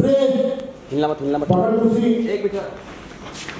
हिलना मत हिलना मत। पकड़ एक मिनट।